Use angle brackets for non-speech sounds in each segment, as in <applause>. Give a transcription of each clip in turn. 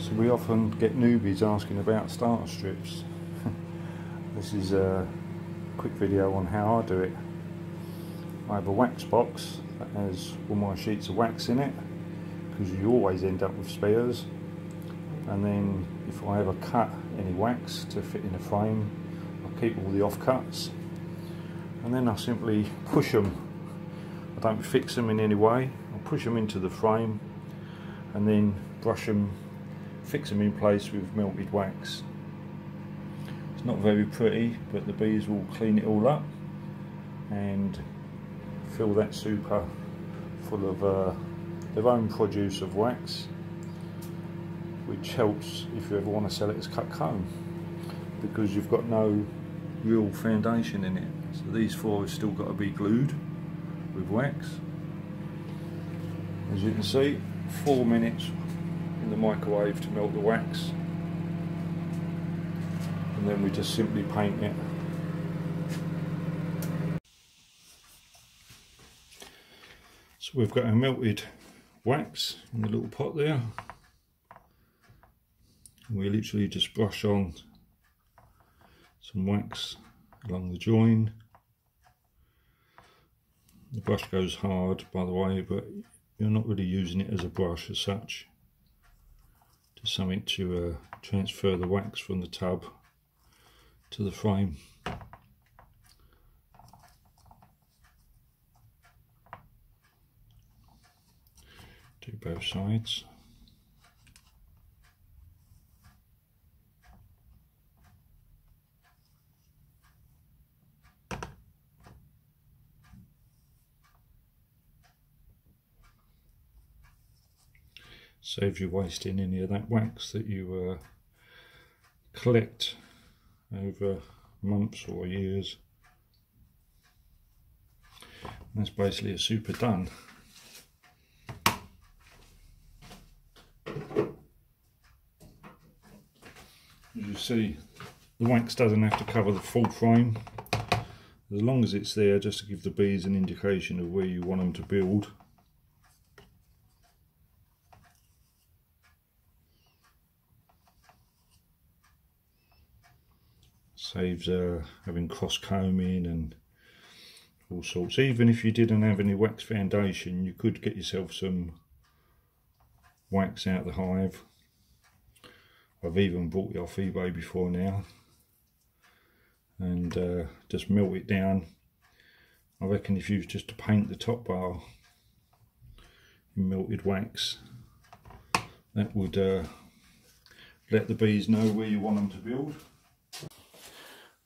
So we often get newbies asking about starter strips. <laughs> this is a quick video on how I do it. I have a wax box that has all my sheets of wax in it because you always end up with spares and then if I ever cut any wax to fit in a frame I keep all the offcuts and then I simply push them I don't fix them in any way I push them into the frame and then brush them fix them in place with melted wax. It's not very pretty but the bees will clean it all up and fill that super full of uh, their own produce of wax which helps if you ever want to sell it as cut comb because you've got no real foundation in it. So these four have still got to be glued with wax. As you can see four minutes in the microwave to melt the wax. And then we just simply paint it. So we've got our melted wax in the little pot there. We literally just brush on some wax along the join. The brush goes hard by the way but you're not really using it as a brush as such something to uh, transfer the wax from the tub to the frame. Do both sides saves you wasting any of that wax that you uh, collect over months or years. And that's basically a super done. As you see, the wax doesn't have to cover the full frame. As long as it's there, just to give the bees an indication of where you want them to build. Saves uh, having cross combing and all sorts. Even if you didn't have any wax foundation you could get yourself some wax out the hive. I've even bought it off eBay before now and uh, just melt it down. I reckon if you was just to paint the top bar in melted wax that would uh, let the bees know where you want them to build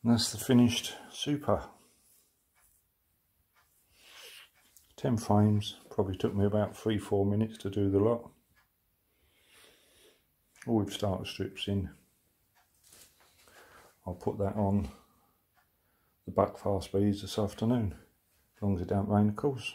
and that's the finished super. 10 frames, probably took me about 3-4 minutes to do the lot. All with starter strips in. I'll put that on the Buckfast speeds this afternoon, as long as it don't rain of course.